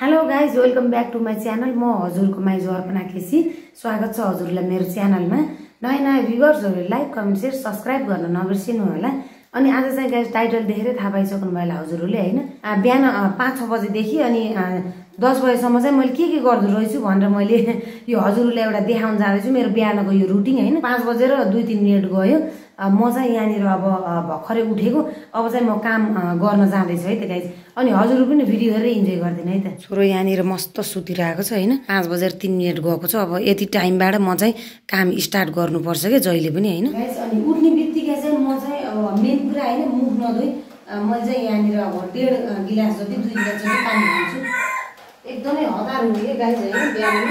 Hello guys welcome back to my channel म हजुरको माइजु अर्पणा केसी। स्वागत छ हजुरलाई मेरो च्यानलमा नयाँ नयाँ भ्युवर्सहरू लाइक कमेन्ट सेयर सब्सक्राइब गर्न नबिर्सिनु होला। अनि आज चाहिँ गाइज टाइटल देखेरै थाहा पाइसक्नु भयो होला हजुरहरूले होइन? बिहान पाँच छ बजीदेखि अनि दस बजीसम्म चाहिँ मैले के के गर्दो रहेछु भनेर मैले यो हजुरहरूलाई एउटा देखाउन जाँदैछु। मेरो बिहानको यो रुटिन होइन। पाँच बजेर दुई तिन मिनट गयो। म चाहिँ यहाँनिर अब भर्खरै उठेको। अब चाहिँ म काम गर्न जाँदैछु है त गाइज अनि हजुरहरू पनि भिडियो हेरेर इन्जोय गरिदिनु है त। छोरो यहाँनिर मस्त सुतिरहेको छ होइन। पाँच बजेर तिन मिनट गएको छ। अब यति टाइमबाट म चाहिँ काम स्टार्ट गर्नुपर्छ क्या जहिले पनि होइन। अनि उठ्ने बित्तिकै चाहिँ म चाहिँ अब मेन कुरा होइन मुख नधोइ आ, मैले चाहिँ यहाँनिर अब डेढ गिलास जति दुई गिलास जति पानी खान्छु एकदमै हतार हुने क्या गाई चाहिँ बिहान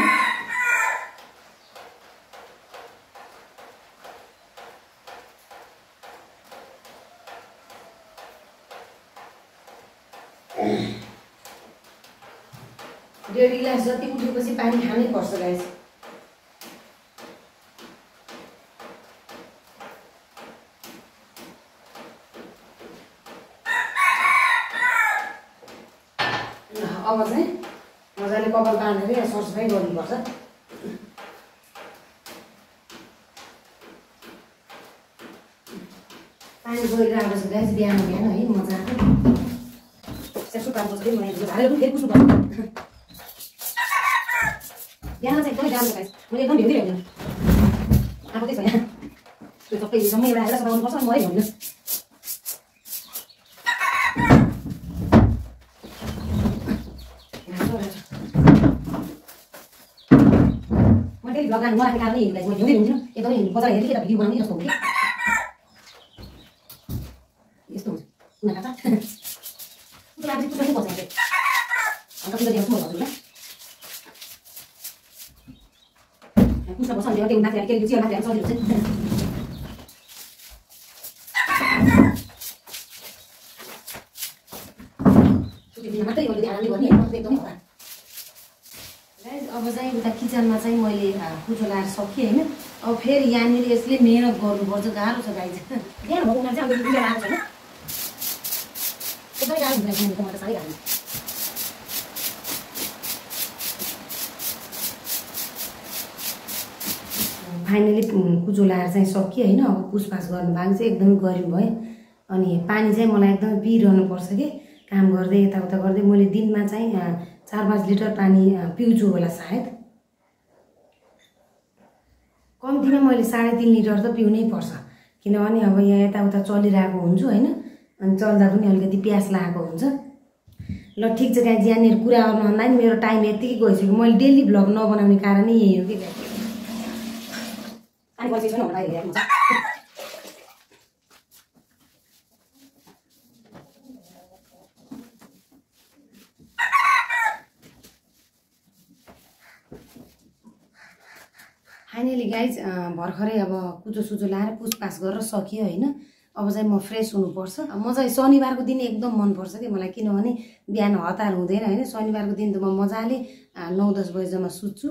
डेढ गिलास जति उठेपछि पानी खानै पर्छ गाइस। अब चाहिँ मजाले कपाल बाँधेर सरसफाइ गर्नुपर्छ। पानी गइरहेको छ गाइस बिहान बिहान है मजाको। यसो काम मैले झारेर पनि फेरि पुस्नु पर्छ बिहान चाहिँ एकदमै राम्रो गाइस मैले एकदम भ्याउदिरहेको आएको त्यही छ यहाँ त्यो सबै जम्मै एउटा आएर सघाउनु पर्छ म है भन्नु म डेली भ्लग गानु नराखेको कारणले हिँड्दै म हिँड्दै हुन्छु एकदमै बजार हेरेँ यता भिडियो बनाउने जस्तो हुन्थ्यो यस्तो हुन्छ कुना काटा कुना चाहिँ कुना पर्छ यहाँ अन्त कुना दिएको हजुरलाई पुस्न पर्छ अनि त्यो नाति के चिया नाति सजिलो हुन्छ छुट्टी दिन मात्रै मैले आरामले गर्ने होइन एकदमै होला गाइज अब चाहिँ उता किचनमा चाहिँ मैले कुचो लाएर सकेँ होइन। अब फेरि यहाँनिर यसले मिहिनेत गर्नुपर्छ गाह्रो छ उनीहरू चाहिँ। फाइनली कुचो लाएर चाहिँ सकियो होइन। अब पुसपास गर्नु भएको चाहिँ एकदमै गरिब भयो। अनि पानी चाहिँ मलाई एकदमै पिइरहनु पर्छ कि? काम गर्दै यताउता गर्दै मैले दिनमा चाहिँ चार पाँच लिटर पानी पिउँछु होला सायद। कम्तीमा मैले साढे तिन लिटर त पिउनै पर्छ। किनभने अब यहाँ यताउता चलिरहेको हुन्छु होइन अनि चल्दा पनि अलिकति प्यास लागेको हुन्छ। ल ठिक छ गाई यहाँनिर कुरा गर्नु भन्दा मेरो टाइम यत्तिकै गइसक्यो। मैले डेली भ्लग नबनाउने कारणै यही हो कि गाई पानी पछि छैन होला हेरेको हुन्छ फाइनली गाइज भर्खरै अब कुचो सुचो लाएर पुसपास गरेर सकियो होइन। अब चाहिँ म फ्रेस हुनुपर्छ। म चाहिँ शनिबारको दिन एकदम मनपर्छ कि मलाई किनभने बिहान हतार हुँदैन होइन। शनिबारको दिन त म मजाले नौ दस बजीसम्म सुत्छु।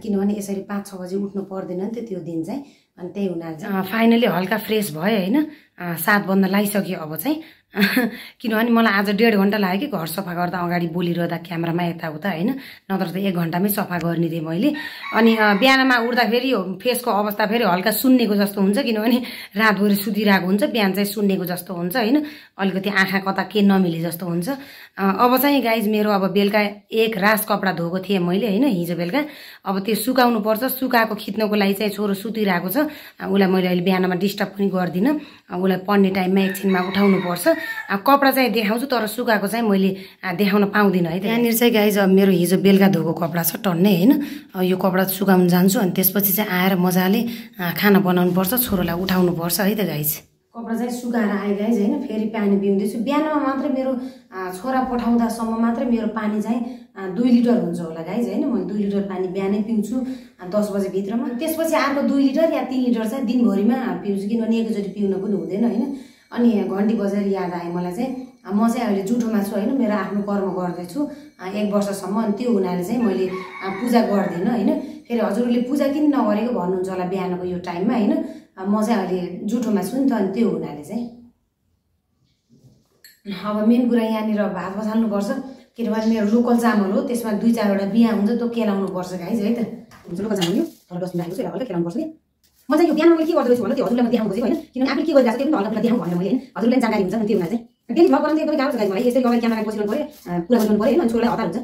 किनभने यसरी पाँच छ बजी उठ्नु पर्दैन नि त त्यो दिन चाहिँ। अनि त्यही हुनाले चाहिँ फाइनली हल्का फ्रेस भयो होइन। सात बन्द लगाइसक्यो अब चाहिँ। किनभने मलाई आज डेढ घन्टा लाग्यो कि घर सफा गर्दा अगाडि बोलिरहँदा क्यामरामा यताउता होइन नत्र त एक घन्टामै सफा गर्ने थिएँ मैले। अनि बिहानमा उठ्दाखेरि फेसको अवस्था फेरि हल्का सुन्नेको जस्तो हुन्छ किनभने रातभरि सुतिरहेको हुन्छ बिहान चाहिँ सुन्नेको जस्तो हुन्छ होइन अलिकति आँखा कता के नमिले जस्तो हुन्छ। अब चाहिँ गाइज मेरो अब बेलुका एक रास कपडा धोएको थिएँ मैले होइन हिजो बेलुका। अब त्यो सुकाउनु पर्छ सुकाएको खिच्नको लागि चाहिँ छोरो सुतिरहेको छ। उसलाई मैले अहिले बिहानमा डिस्टर्ब पनि गर्दिनँ। उसलाई पढ्ने टाइममा एकछिनमा उठाउनु पर्छ। अ, कपडा चाहिँ देखाउँछु तर सुकाएको चाहिँ मैले देखाउन पाउँदिनँ है त। यहाँनिर चाहिँ गाइज मेरो हिजो बेलुका धोएको कपडा छ टन्नै होइन? यो कपडा सुकाउनु जान्छु अनि त्यसपछि चाहिँ आएर मजाले खाना बनाउनु पर्छ छोरोलाई उठाउनु पर्छ है त गाइज कपडा चाहिँ सुकाएर आएँ गाइज होइन? फेरि पानी पिउँदैछु। बिहानमा मात्रै मेरो छोरा पठाउँदासम्म मात्रै मेरो पानी चाहिँ दुई लिटर हुन्छ होला गाइज होइन? मैले दुई लिटर पानी बिहानै पिउँछु दस बजीभित्रमा त्यसपछि अर्को दुई लिटर या तिन लिटर चाहिँ दिनभरिमा पिउँछु किनभने एकैचोटि पिउन पनि हुँदैन होइन? अनि घन्टी बजेर याद आयो मलाई चाहिँ। म चाहिँ अहिले जुठोमा छु होइन मेरो आफ्नो कर्म गर्दैछु। एक वर्षसम्म अनि त्यो हुनाले चाहिँ मैले पूजा गर्दिनँ होइन। फेरि हजुरहरूले पूजा किन नगरेको भन्नुहुन्छ होला बिहानको यो टाइममा होइन। म चाहिँ अहिले जुठोमा छु नि त अनि त्यो हुनाले चाहिँ। अब मेन कुरा यहाँनिर भात बसाल्नुपर्छ। किनभने मेरो लोकल चामल हो त्यसमा दुई चारवटा बिहा हुन्छ त्यो केलाउनु पर्छ गाइज है त। हुन्छ लोकल चामल यो। तर डस्टबिन नि म चाहिँ यो बिहान मैले के गर्दो रहेछु भने त्यो हजुरलाई म देखाउनु खोजेको होइन किनभने आफूले के गरिरहेको छ त्यो पनि हल्का देखाउँ भनेर मैले होइन हजुरलाई जानकारी हुन्छ नि त्यो हुँदा चाहिँ डेली भ्लग बनाउनु एकदमै गाह्रो छ मलाई यसरी लगाएर क्यामेरा बसिरहनु पऱ्यो पुरा गरिरहनु पऱ्यो होइन छोरालाई हतार हुन्छ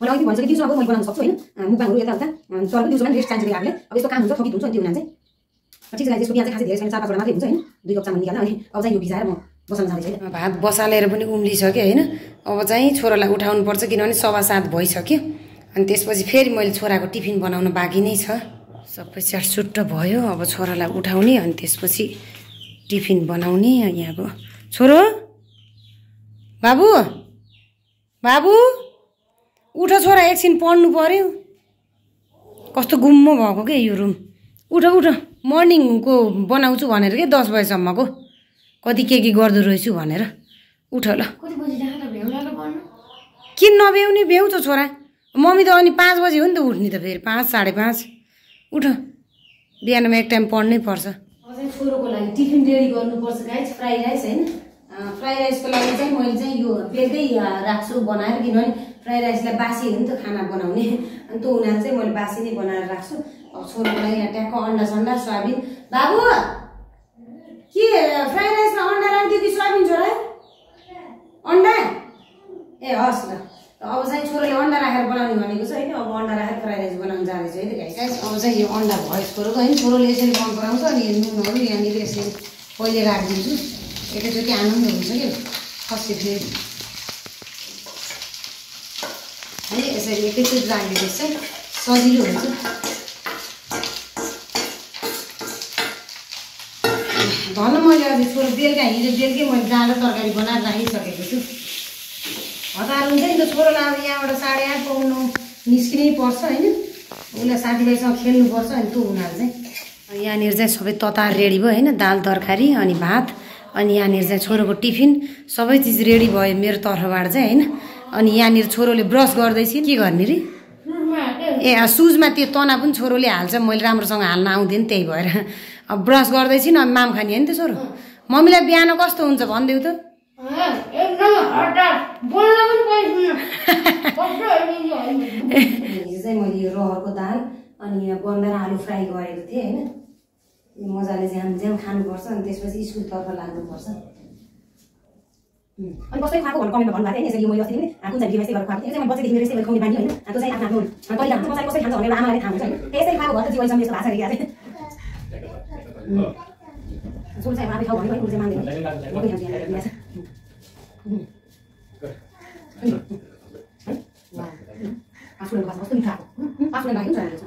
मैले अघि भन्छ कि दिउँसो अब मैले बनाउनु सक्छु होइन मुखबाङहरू यताउता तर पनि दिउँसो पनि रेस्ट चाहिन्छ आफूले अब यस्तो काम हुन्छ थकित हुन्छ अनि त्यो हुना चाहिँ ठिक छ यसको बिहा चाहिँ खासै धेरै छैन चार पाँचवटा मात्रै हुन्छ होइन दुई कप चामल निकाल्न अनि अब चाहिँ यो भिजाएर म भात बसालेर पनि उम्लिसक्यो होइन अब चाहिँ छोरालाई उठाउनु पर्छ किनभने सवा सात भइसक्यो अनि त्यसपछि फेरि मैले छोराको टिफिन बनाउन बाँकी नै छ सबै च्याटसुट्ट भयो अब छोरालाई उठाउने अनि त्यसपछि टिफिन बनाउने अनि अब छोरो बाबु बाबु उठ छोरा एकछिन पढ्नु पर्यो। कस्तो गुम्म भएको के यो रुम उठ उठ मर्निङको बनाउँछु भनेर के? दस बजीसम्मको। कति के के गर्दो रहेछु भनेर। उठ ल। किन नभ्याउने? भ्याउँछ छोरा। मम्मी त अनि पाँच बजी हो नि त उठ्ने त फेरि। पाँच साढे पाँच। उठ। बिहानमा एक टाइम पढ्नै पर्छ। छोरोको लागि टिफिन रेडी गर्नुपर्छ गाइस फ्राई राइस होइन? फ्राई राइसको लागि चाहिँ मैले चाहिँ यो बेलकै राख्छु बनाएर किनभने फ्राई राइसलाई बासी हो नि त खाना बनाउने। अनि त्यो हुनाले चाहिँ मैले बासी नै बनाएर राख्छु। अब छोरोको लागि यहाँ ट्याक्क अन्डा सन्डा सोयाबिन। बाबु के फ्राई राइसमा अन्डा राखिदियो कि सोयाबिन छोरा अन्डा? ए हस् ल। अब चाहिँ छोरोले अन्डा राखेर बनाउने भनेको छ होइन? अब अन्डा राखेर फ्राई राइस बनाउनु। जाँदैछ है त गाइस अब चाहिँ यो अन्डा भयो छोरोको होइन छोरोले यसरी मन पराउँछ अनि यो नुनहरू यहाँनिर यसरी पहिले राखिदिन्छु। एकैचोटि आनन्द हुन्छ कि? खसी फेरि। है यसरी एकैचोटि राखिदिएपछि चाहिँ सजिलो हुन्छ। भन मैले अझै छोरो बेलुका हिजो बेलुकै मैले डाँडो तरकारी बनाएर राखिसकेको छु। हतार हुन्छ नि त छोरोलाई अब यहाँबाट साढे आठ पाउनु निस्किनै पर्छ होइन? उसलाई साथीभाइसँग खेल्नुपर्छ अनि त्यो हुनाले चाहिँ यहाँनिर चाहिँ सबै ततार रेडी भयो होइन दाल तरकारी अनि भात अनि यहाँनिर चाहिँ छोरोको टिफिन सबै चिज रेडी भयो मेरो तर्फबाट चाहिँ होइन। अनि यहाँनिर छोरोले ब्रस गर्दैछ। के गर्ने रे? ए सुजमा त्यो तना पनि छोरोले हाल्छ। मैले राम्रोसँग हाल्न आउँदैन त्यही भएर। अब ब्रस गर्दैछिन् अनि माम खाने हो नि त छोरो। मम्मीलाई बिहान कस्तो हुन्छ भनिदेऊ त। हिजो चाहिँ मैले यो रहरको दाल अनि यहाँ बन्दार आलु फ्राई गरेको थिएँ होइन? यो मजाले ज्याम ज्याम खानुपर्छ अनि त्यसपछि स्कुलतर्फ लाग्नुपर्छ। अनि कस्तै खाएको भन्नु कमेन्टमा भन्नुभएको थियो नि यसरी यो मैले अस्ति कुन चाहिँ बिमा यस्तै गरेर खुवाएको थिएँ मैले बच्चादेखि मेरो यस्तै खुवाउने बानी होइन त्यो चाहिँ आफ्नो आफ्नो मजाले कसरी खान्छ भनेर आमाले थाहा हुन्छ त्यसरी खाएको घर त जीवनसम्म यस्तो भएको छोरी चाहिँ आफै खाऊ भन्यो भने उसले मान्दैन म पनि खान्छु यहाँ छ आफूले खाएको कस्तो मिठो आएको आफूले राखेको छ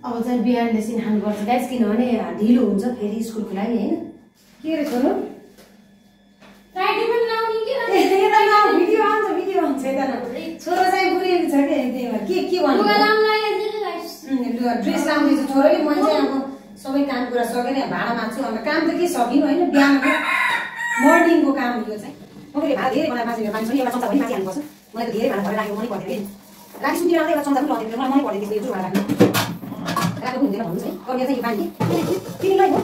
अब चाहिँ बिहानदेखि खानुपर्छ गाइस किनभने ढिलो हुन्छ फेरि स्कुलको लागि होइन के रे छोरो छोरो चाहिँ बुढेको छ कि के भन्नु ड्रेस लाउँदैछ मैले चाहिँ सबै काम कुरा सकेर भाडा माग्छु अन्त काम त के सकिनु होइन बिहानको मर्निङको काम यो चाहिँ। मैले भाडा धेरै बनाएर मान्छे मान्छे एउटा चम्चा माथि हाल्नुपर्छ। मलाई त धेरै भाडा भएर राखेको मनै पर्थ्यो राति सुतिर एउटा चम्चा पनि लग्यो मलाई मनै पर्थ्यो त्यसको एउटा राख्नु। राखेको हुँदैन भन्नुहोस् है। कन्या चाहिँ पानी तिमीलाई हो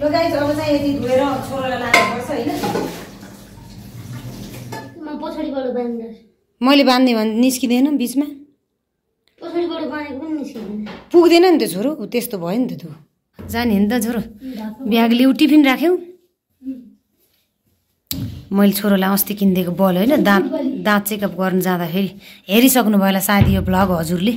यो गाई अब चाहिँ यति धोएर छोरालाई लानुपर्छ होइन। पछाडिबाट बाँध्दा मैले बाँध्ने भने निस्किँदैन बिचमा। पुग्दैन नि त छोरो त्यस्तो भयो नि त तँ। जाने नि त छोरो ब्याग लिउ टिफिन राख्यौ। मैले छोरोलाई अस्ति किनिदिएको बल होइन दाँत दाँत चेकअप गर्न जाँदाखेरि हेरिसक्नु भयो होला सायद यो भ्लग हजुरले।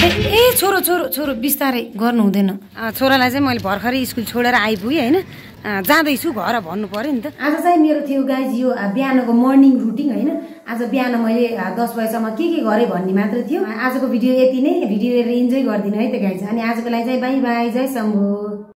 ए ए छोरो छोरो छोरो बिस्तारै गर्नु हुँदैन। छोरालाई चाहिँ मैले भर्खरै स्कुल छोडेर आइपुगेँ होइन? जाँदैछु घर भन्नु पऱ्यो नि त। आज चाहिँ मेरो थियो गाइज यो बिहानको मर्निङ रुटिन होइन। आज बिहान मैले दस बजीसम्म के के गरेँ भन्ने मात्र थियो। आजको भिडियो यति नै। भिडियो हेरेर इन्जोय गरिदिनु है त गाइज। अनि आजको लागि चाहिँ बाई बाई जय शम्भु।